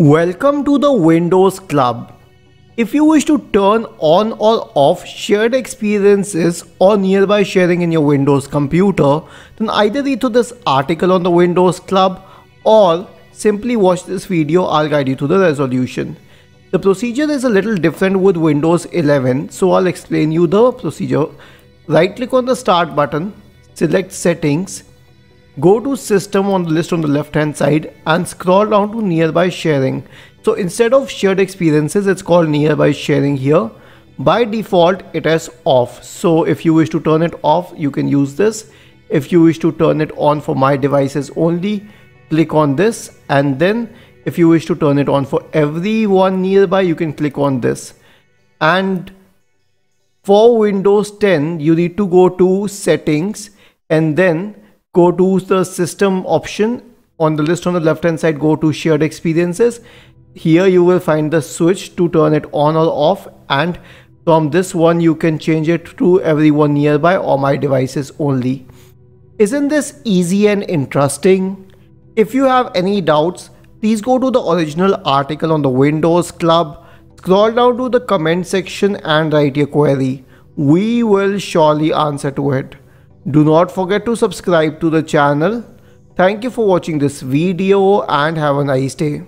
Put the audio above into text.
Welcome to the Windows Club. If you wish to turn on or off shared experiences or nearby sharing in your Windows computer, then either read through this article on the Windows Club or simply watch this video, I'll guide you to the resolution. The procedure is a little different with Windows 11, so I'll explain you the procedure. Right click on the start button, select settings, Go to system on the list on the left hand side and scroll down to nearby sharing. So instead of shared experiences, it's called nearby sharing here. By default, it is off. So if you wish to turn it off, you can use this. If you wish to turn it on for my devices only, click on this. And then if you wish to turn it on for everyone nearby, you can click on this. And for Windows 10, you need to go to settings and then go to the system option on the list on the left hand side go to shared experiences. Here you will find the switch to turn it on or off and from this one you can change it to everyone nearby or my devices only. Isn't this easy and interesting? If you have any doubts please go to the original article on the windows club scroll down to the comment section and write your query. We will surely answer to it do not forget to subscribe to the channel. Thank you for watching this video and have a nice day.